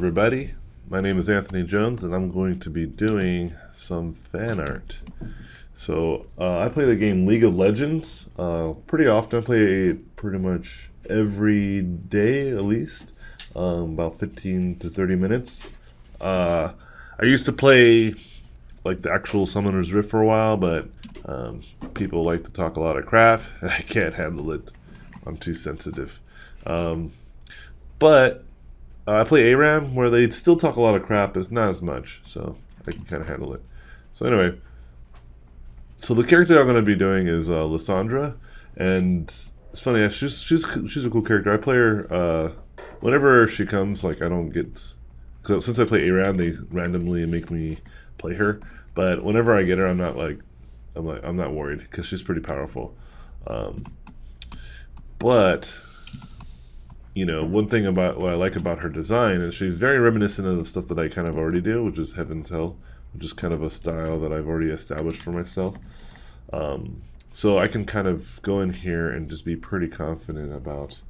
everybody. My name is Anthony Jones, and I'm going to be doing some fan art. So, uh, I play the game League of Legends uh, pretty often. I play pretty much every day at least, um, about 15 to 30 minutes. Uh, I used to play like the actual Summoner's Rift for a while, but um, people like to talk a lot of crap. I can't handle it. I'm too sensitive. Um, but uh, I play ARAM where they still talk a lot of crap, but it's not as much, so I can kind of handle it. So anyway, so the character I'm going to be doing is uh, Lissandra, and it's funny. She's she's she's a cool character. I play her uh, whenever she comes. Like I don't get because since I play ARAM, they randomly make me play her. But whenever I get her, I'm not like I'm like I'm not worried because she's pretty powerful. Um, but you know, one thing about what I like about her design is she's very reminiscent of the stuff that I kind of already do, which is Heaven's Hell, which is kind of a style that I've already established for myself. Um, so I can kind of go in here and just be pretty confident about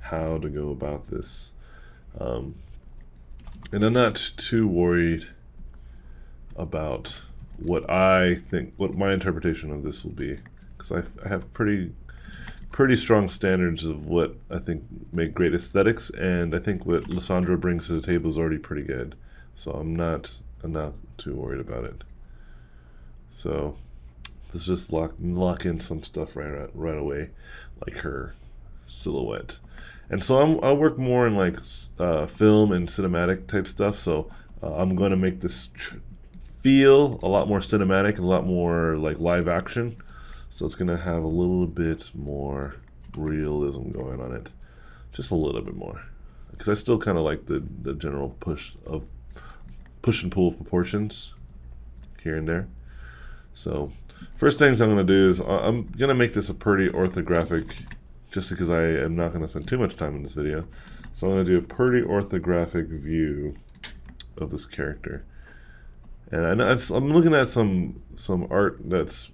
how to go about this. Um, and I'm not too worried about what I think, what my interpretation of this will be, because I, I have pretty pretty strong standards of what I think make great aesthetics, and I think what Lissandra brings to the table is already pretty good. So I'm not I'm not too worried about it. So let's just lock lock in some stuff right right away, like her silhouette. And so I'm, i work more in like uh, film and cinematic type stuff. So uh, I'm going to make this feel a lot more cinematic and a lot more like live action. So it's going to have a little bit more realism going on it. Just a little bit more. Because I still kind of like the, the general push of push and pull of proportions here and there. So first things I'm going to do is I'm going to make this a pretty orthographic just because I am not going to spend too much time in this video. So I'm going to do a pretty orthographic view of this character. And I am looking at some some art that's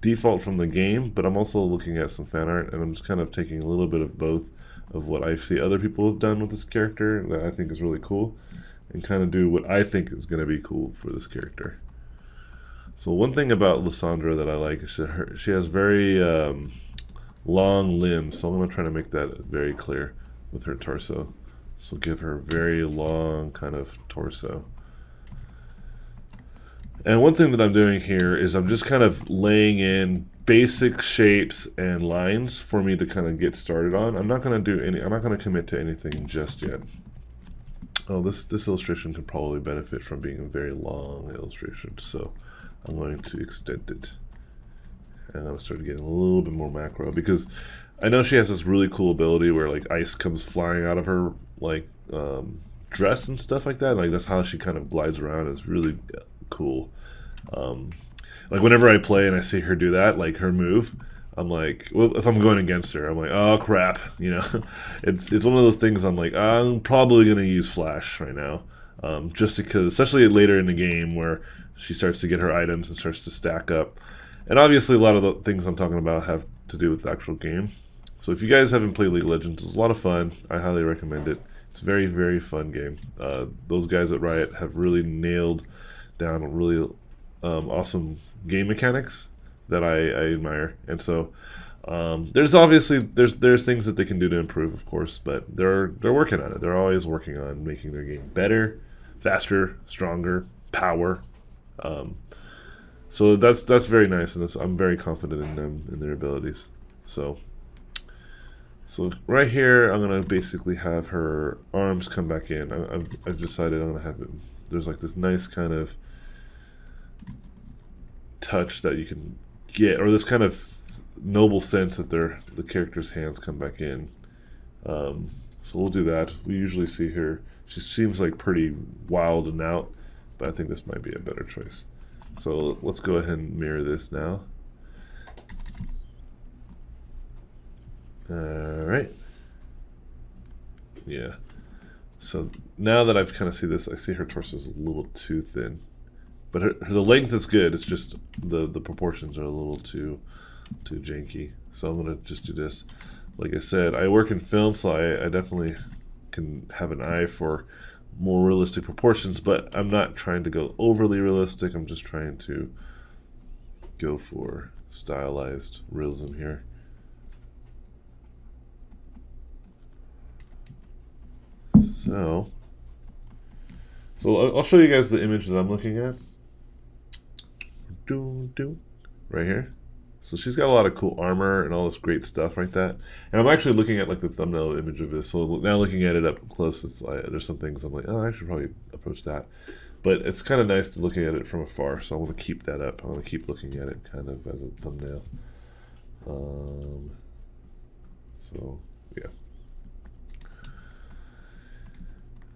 default from the game, but I'm also looking at some fan art, and I'm just kind of taking a little bit of both of what I see other people have done with this character that I think is really cool, and kind of do what I think is going to be cool for this character. So one thing about Lissandra that I like is that her, she has very um, long limbs, so I'm going to try to make that very clear with her torso. So give her a very long kind of torso. And one thing that I'm doing here is I'm just kind of laying in basic shapes and lines for me to kind of get started on. I'm not going to do any, I'm not going to commit to anything just yet. Oh, this, this illustration could probably benefit from being a very long illustration, so I'm going to extend it. And I'm starting to getting a little bit more macro because I know she has this really cool ability where like ice comes flying out of her like um, dress and stuff like that. Like that's how she kind of glides around. It's really cool. Um, like whenever I play and I see her do that, like her move, I'm like, well, if I'm going against her, I'm like, oh crap, you know, it's it's one of those things. I'm like, I'm probably gonna use flash right now, um, just because, especially later in the game where she starts to get her items and starts to stack up, and obviously a lot of the things I'm talking about have to do with the actual game. So if you guys haven't played League of Legends, it's a lot of fun. I highly recommend it. It's a very very fun game. Uh, those guys at Riot have really nailed down really um, awesome game mechanics that I, I admire, and so um, there's obviously there's there's things that they can do to improve, of course, but they're they're working on it. They're always working on making their game better, faster, stronger, power. Um, so that's that's very nice, and I'm very confident in them in their abilities. So. So right here, I'm gonna basically have her arms come back in. I, have I've decided I'm gonna have it. There's like this nice kind of touch that you can get, or this kind of noble sense that their the character's hands come back in. Um, so we'll do that. We usually see her. She seems like pretty wild and out, but I think this might be a better choice. So let's go ahead and mirror this now. All right. Yeah. So now that I've kind of see this, I see her torso is a little too thin. But her, the length is good. It's just the the proportions are a little too too janky. So I'm gonna just do this. Like I said, I work in film, so I, I definitely can have an eye for more realistic proportions, but I'm not trying to go overly realistic. I'm just trying to go for stylized realism here. So, so I'll show you guys the image that I'm looking at. Right here. So she's got a lot of cool armor and all this great stuff like that. And I'm actually looking at like the thumbnail image of this. So now looking at it up close, it's like, there's some things I'm like, oh, I should probably approach that. But it's kind of nice to look at it from afar. So I want to keep that up. I want to keep looking at it kind of as a thumbnail. Um, so yeah.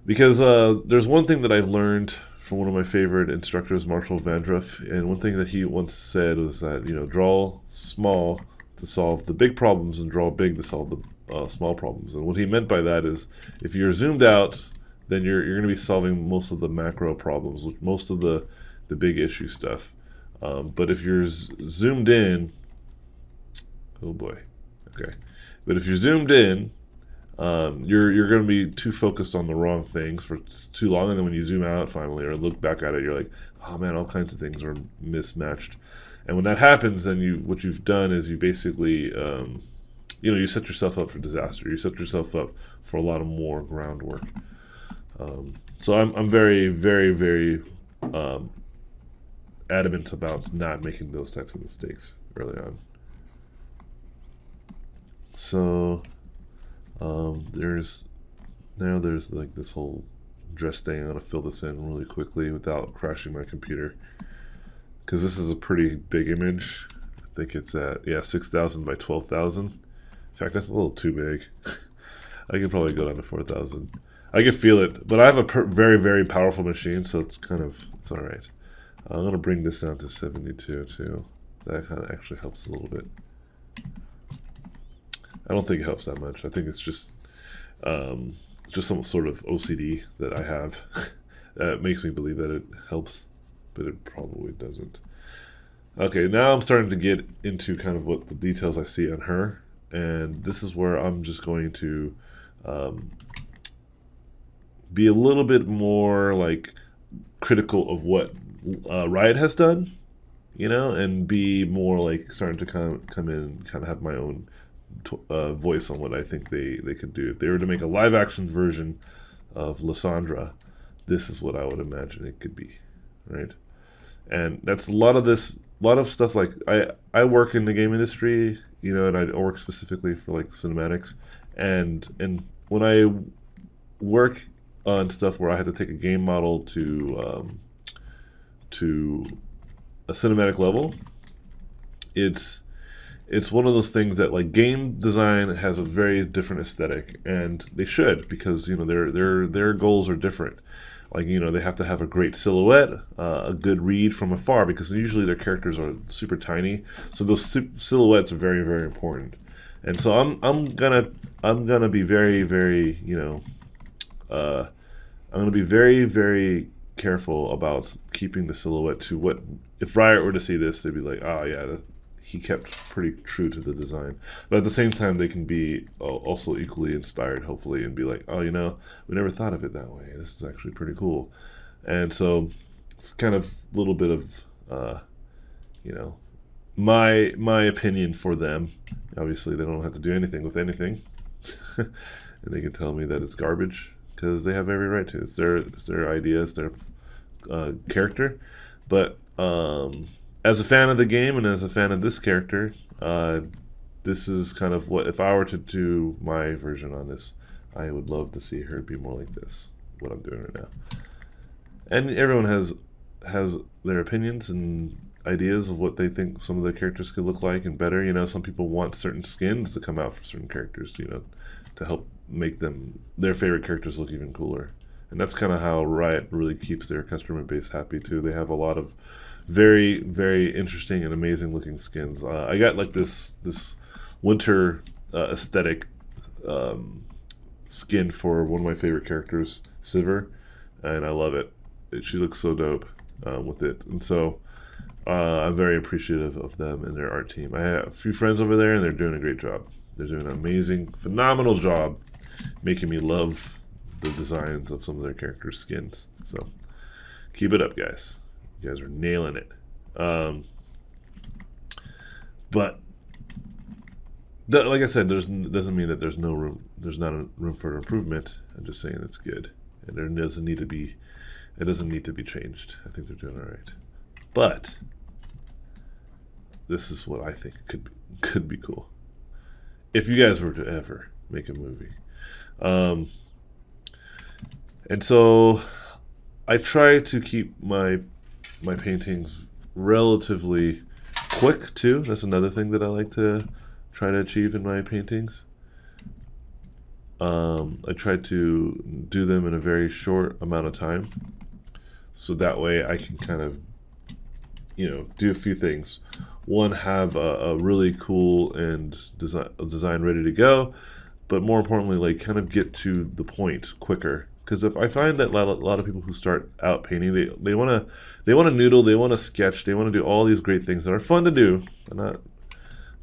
Because uh, there's one thing that I've learned from one of my favorite instructors, Marshall Vandruff, and one thing that he once said was that you know draw small to solve the big problems and draw big to solve the uh, small problems. And what he meant by that is if you're zoomed out, then you're you're going to be solving most of the macro problems, most of the the big issue stuff. Um, but if you're zoomed in, oh boy, okay. But if you're zoomed in, um, you're you're going to be too focused on the wrong things for too long, and then when you zoom out finally or look back at it, you're like, oh man, all kinds of things are mismatched. And when that happens, then you what you've done is you basically, um, you know, you set yourself up for disaster. You set yourself up for a lot of more groundwork. Um, so I'm I'm very very very um, adamant about not making those types of mistakes early on. So um, there's now there's like this whole dress thing. I'm gonna fill this in really quickly without crashing my computer because this is a pretty big image. I think it's at yeah 6,000 by 12,000. In fact, that's a little too big. I could probably go down to 4,000. I can feel it, but I have a very very powerful machine, so it's kind of it's all right. I'm gonna bring this down to 72 too. That kind of actually helps a little bit. I don't think it helps that much. I think it's just um, just some sort of OCD that I have that makes me believe that it helps, but it probably doesn't. Okay, now I'm starting to get into kind of what the details I see on her, and this is where I'm just going to um, be a little bit more like critical of what uh, Riot has done, you know, and be more like starting to of come in kind of have my own uh, voice on what I think they, they could do. If they were to make a live action version of Lissandra, this is what I would imagine it could be, right? And that's a lot of this, a lot of stuff like I I work in the game industry, you know, and I work specifically for like cinematics, and and when I work on stuff where I had to take a game model to um, to a cinematic level, it's it's one of those things that like game design has a very different aesthetic and they should because you know their their their goals are different. Like you know they have to have a great silhouette uh, a good read from afar because usually their characters are super tiny. So those silhouettes are very very important. And so i'm i'm gonna i'm gonna be very very you know uh, i'm gonna be very very careful about keeping the silhouette to what if riot were to see this they'd be like oh yeah he kept pretty true to the design. But at the same time, they can be also equally inspired, hopefully, and be like, oh, you know, we never thought of it that way. This is actually pretty cool. And so it's kind of a little bit of, uh, you know, my my opinion for them. Obviously, they don't have to do anything with anything, and they can tell me that it's garbage because they have every right to. It's their it's their idea, it's their uh, character. But um, as a fan of the game and as a fan of this character, uh, this is kind of what if I were to do my version on this, I would love to see her be more like this. What I'm doing right now, and everyone has has their opinions and ideas of what they think some of the characters could look like and better. You know, some people want certain skins to come out for certain characters. You know, to help make them their favorite characters look even cooler. And that's kind of how Riot really keeps their customer base happy too. They have a lot of very very interesting and amazing looking skins. Uh, I got like this this winter uh, aesthetic um, skin for one of my favorite characters, Sivir, and I love it. it she looks so dope um, with it, and so uh, I'm very appreciative of them and their art team. I have a few friends over there, and they're doing a great job. They're doing an amazing, phenomenal job making me love the designs of some of their characters' skins. So keep it up, guys. You guys are nailing it. Um, but like I said, there's doesn't mean that there's no room. There's not a room for improvement. I'm just saying it's good, and there doesn't need to be. It doesn't need to be changed. I think they're doing all right. But this is what I think could be, could be cool. If you guys were to ever make a movie, um, and so I try to keep my my paintings relatively quick too. That's another thing that I like to try to achieve in my paintings. Um, I try to do them in a very short amount of time, so that way I can kind of, you know, do a few things. One, have a, a really cool and design design ready to go, but more importantly, like kind of get to the point quicker because if I find that a lot, of, people who start out painting, they they want to they want to noodle, they want to sketch, they want to do all these great things that are fun to do. I'm not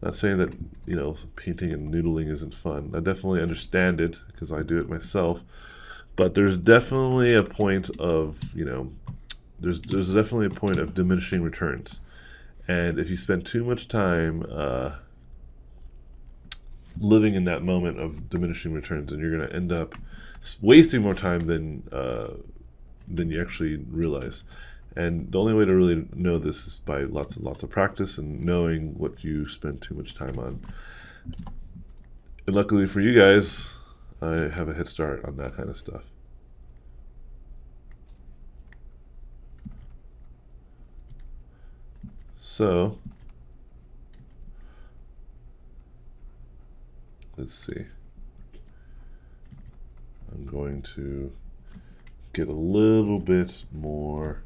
not saying that you know painting and noodling isn't fun. I definitely understand it because I do it myself. But there's definitely a point of you know there's there's definitely a point of diminishing returns, and if you spend too much time. Uh, living in that moment of diminishing returns and you're going to end up wasting more time than uh, than you actually realize. And the only way to really know this is by lots and lots of practice and knowing what you spend too much time on. And luckily for you guys, I have a head start on that kind of stuff. So, let's see. I'm going to get a little bit more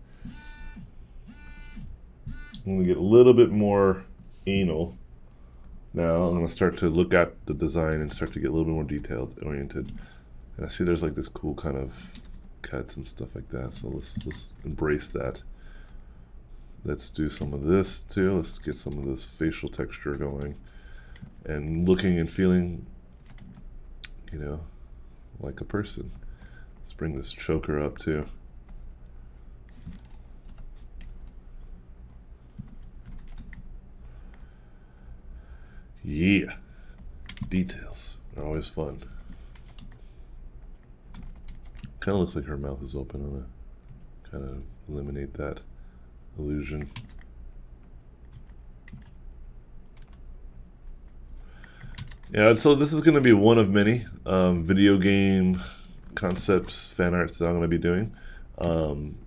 I'm going to get a little bit more anal. Now I'm going to start to look at the design and start to get a little bit more detailed oriented. And I see there's like this cool kind of cuts and stuff like that. So let's let's embrace that. Let's do some of this too. Let's get some of this facial texture going and looking and feeling you know like a person. Let's bring this choker up too. Yeah, details are always fun. Kind of looks like her mouth is open. I'm gonna kind of eliminate that illusion. Yeah, so this is going to be one of many um, video game concepts, fan arts that I'm going to be doing. Um,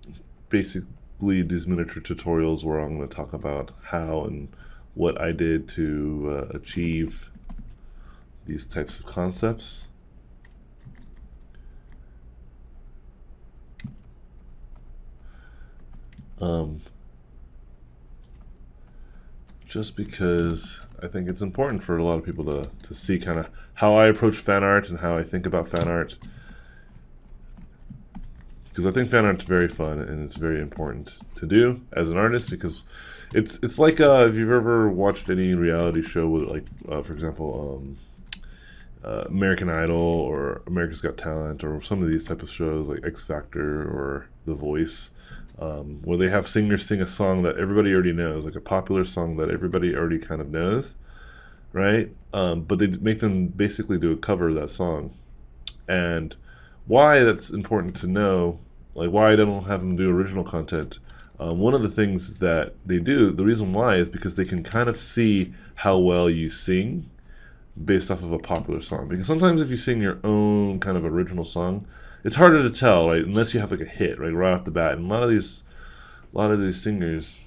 basically, these miniature tutorials where I'm going to talk about how and what I did to uh, achieve these types of concepts. Um, just because I think it's important for a lot of people to, to see kind of how I approach fan art and how I think about fan art. Because I think fan art's very fun and it's very important to do as an artist because it's it's like uh, if you've ever watched any reality show with like uh, for example um, uh, American Idol or America's Got Talent or some of these type of shows like X Factor or The Voice um, where they have singers sing a song that everybody already knows, like a popular song that everybody already kind of knows, right? Um, but they make them basically do a cover of that song. And why that's important to know, like why they don't have them do original content. Um, one of the things that they do, the reason why is because they can kind of see how well you sing based off of a popular song. Because sometimes if you sing your own kind of original song, it's harder to tell, right? Unless you have like a hit, right, right off the bat. And a lot of these, a lot of these singers,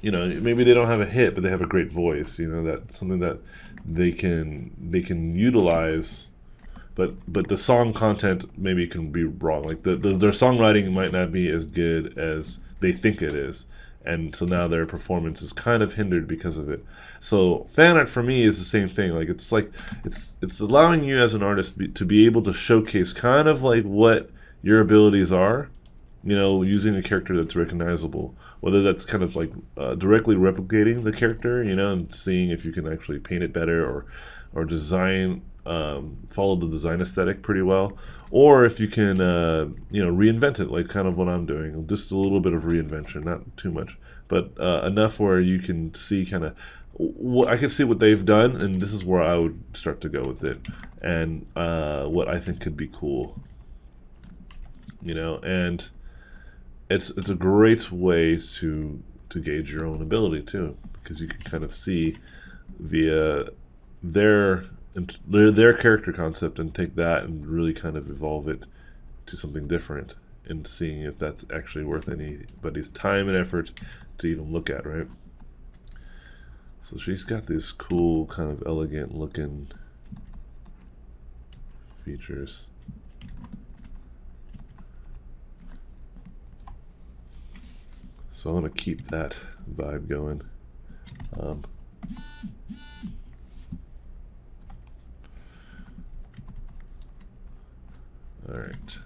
you know, maybe they don't have a hit, but they have a great voice. You know, that something that they can they can utilize. But but the song content maybe can be wrong. Like the, the their songwriting might not be as good as they think it is and so now their performance is kind of hindered because of it. So fan art for me is the same thing. Like it's like it's it's allowing you as an artist be, to be able to showcase kind of like what your abilities are, you know, using a character that's recognizable. Whether that's kind of like uh, directly replicating the character, you know, and seeing if you can actually paint it better or or design um, follow the design aesthetic pretty well, or if you can, uh, you know, reinvent it, like kind of what I'm doing, just a little bit of reinvention, not too much, but uh, enough where you can see kind of what I can see what they've done, and this is where I would start to go with it, and uh, what I think could be cool. You know, and it's it's a great way to to gauge your own ability too, because you can kind of see via their their, their character concept and take that and really kind of evolve it to something different and seeing if that's actually worth anybody's time and effort to even look at, right? So she's got this cool kind of elegant looking features. So I'm going to keep that vibe going. Um, all right.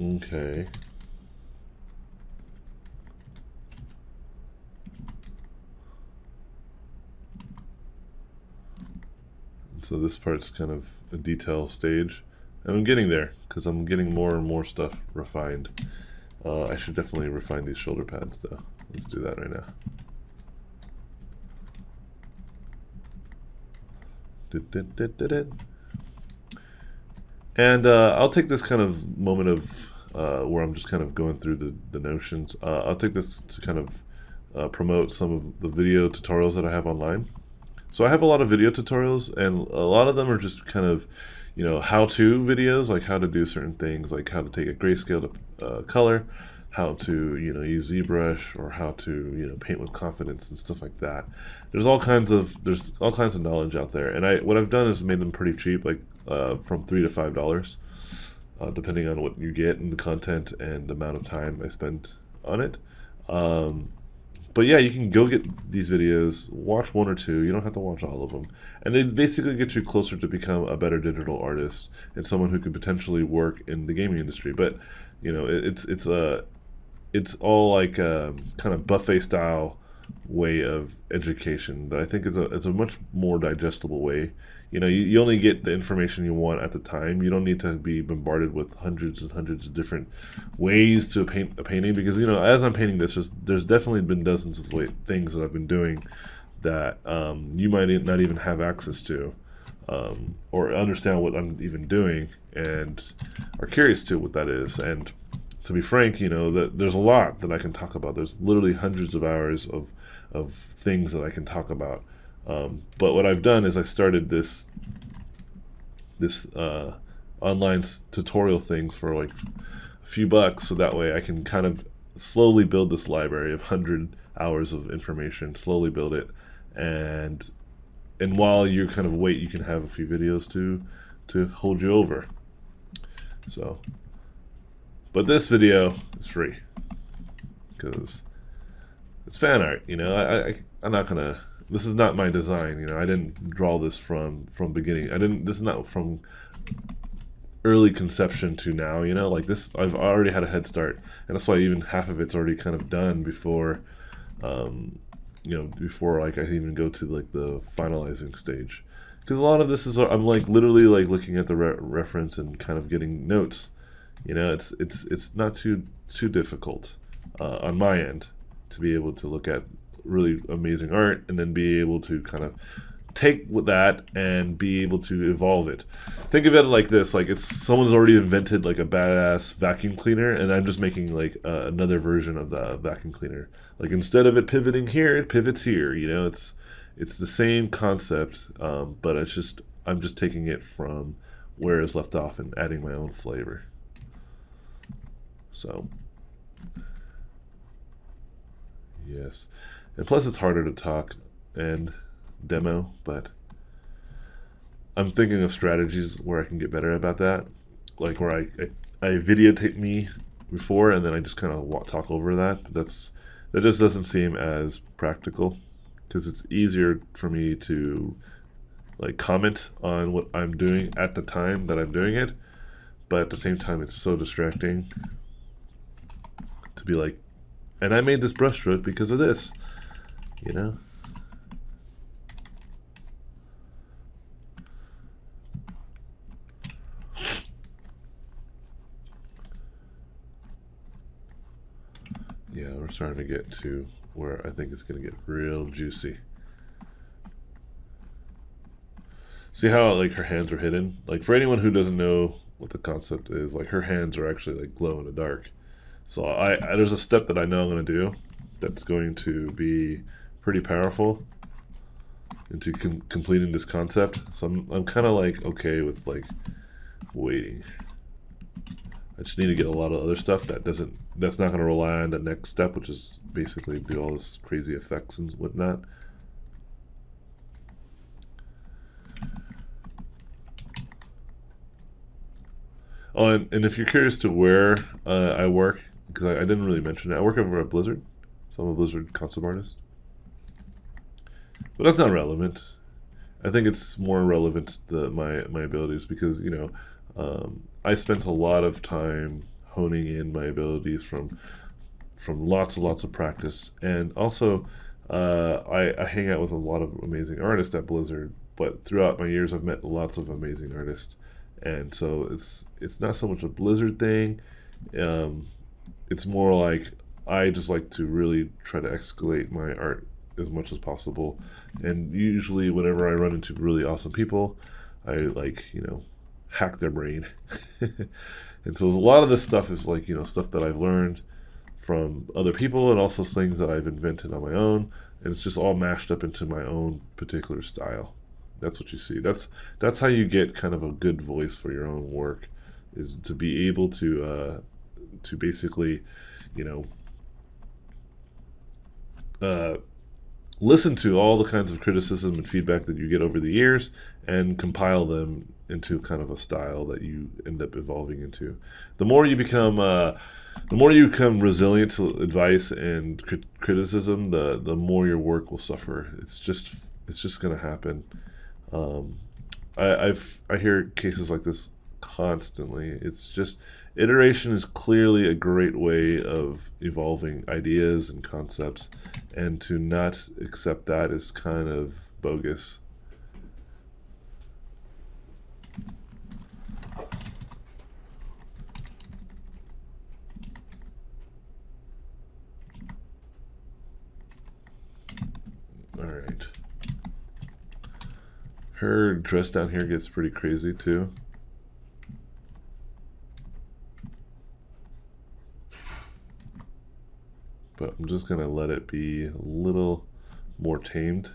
Okay. So this part's kind of a detail stage. And I'm getting there, because I'm getting more and more stuff refined. Uh, I should definitely refine these shoulder pads, though. Let's do that right now. And uh, I'll take this kind of moment of uh, where I'm just kind of going through the, the notions. Uh, I'll take this to kind of uh, promote some of the video tutorials that I have online. So I have a lot of video tutorials, and a lot of them are just kind of, you know, how-to videos, like how to do certain things, like how to take a grayscale to uh, color, how to, you know, use ZBrush, or how to, you know, paint with confidence and stuff like that. There's all kinds of there's all kinds of knowledge out there, and I what I've done is made them pretty cheap, like uh, from three to five dollars, uh, depending on what you get and the content and the amount of time I spend on it. Um, but yeah, you can go get these videos, watch one or two. You don't have to watch all of them, and they basically get you closer to become a better digital artist and someone who could potentially work in the gaming industry. But you know, it, it's it's a it's all like a kind of buffet style way of education that I think is a is a much more digestible way you know you, you only get the information you want at the time. You don't need to be bombarded with hundreds and hundreds of different ways to paint a painting because you know as i'm painting this there's, there's definitely been dozens of things that i've been doing that um, you might not even have access to um, or understand what i'm even doing and are curious to what that is. And to be frank you know that there's a lot that i can talk about. There's literally hundreds of hours of of things that i can talk about um, but what I've done is I started this this uh, online tutorial things for like a few bucks, so that way I can kind of slowly build this library of hundred hours of information. Slowly build it, and and while you kind of wait, you can have a few videos to to hold you over. So, but this video is free because it's fan art. You know, I, I I'm not gonna this is not my design. You know, I didn't draw this from from beginning. I didn't. This is not from early conception to now. You know, like this, I've already had a head start, and that's why even half of it's already kind of done before, um, you know, before like I even go to like the finalizing stage. Because a lot of this is I'm like literally like looking at the re reference and kind of getting notes. You know, it's it's it's not too too difficult uh, on my end to be able to look at really amazing art and then be able to kind of take that and be able to evolve it. Think of it like this: like it's someone's already invented like a badass vacuum cleaner, and I'm just making like uh, another version of the vacuum cleaner. Like instead of it pivoting here, it pivots here. You know, it's it's the same concept, um, but it's just I'm just taking it from where it's left off and adding my own flavor. So, yes. And plus, it's harder to talk and demo, but I'm thinking of strategies where I can get better about that. Like where I, I, I videotape me before and then I just kind of talk over that. That's that just doesn't seem as practical because it's easier for me to like comment on what I'm doing at the time that I'm doing it, but at the same time it's so distracting to be like, and I made this brushstroke because of this you know? Yeah, we're starting to get to where I think it's going to get real juicy. See how like her hands are hidden? Like for anyone who doesn't know what the concept is, like her hands are actually like glow in the dark. So I, I there's a step that I know I'm gonna do that's going to be pretty powerful into com completing this concept. So I'm, I'm kind of like okay with like waiting. I just need to get a lot of other stuff that doesn't that's not going to rely on the next step, which is basically do all this crazy effects and whatnot. Oh, and, and if you're curious to where uh, I work, because I, I, didn't really mention it, I work over at Blizzard, so I'm a Blizzard concept artist. But that's not relevant. I think it's more relevant the my my abilities because you know um, I spent a lot of time honing in my abilities from from lots and lots of practice, and also uh, I, I, hang out with a lot of amazing artists at Blizzard. But throughout my years, I've met lots of amazing artists, and so it's it's not so much a Blizzard thing. Um, it's more like I just like to really try to escalate my art as much as possible, and usually whenever I run into really awesome people, I like you know hack their brain. and so a lot of this stuff is like, you know, stuff that I've learned from other people and also things that I've invented on my own. And it's just all mashed up into my own particular style. That's what you see. That's that's how you get kind of a good voice for your own work, is to be able to uh, to basically, you know, uh, listen to all the kinds of criticism and feedback that you get over the years and compile them into kind of a style that you end up evolving into. The more you become, uh, the more you become resilient to advice and crit- criticism, the the more your work will suffer. It's just it's just going to happen. Um, I, I've I hear cases like this constantly. It's just iteration is clearly a great way of evolving ideas and concepts, and to not accept that is kind of bogus. Alright. Her dress down here gets pretty crazy too. But I'm just going to let it be a little more tamed.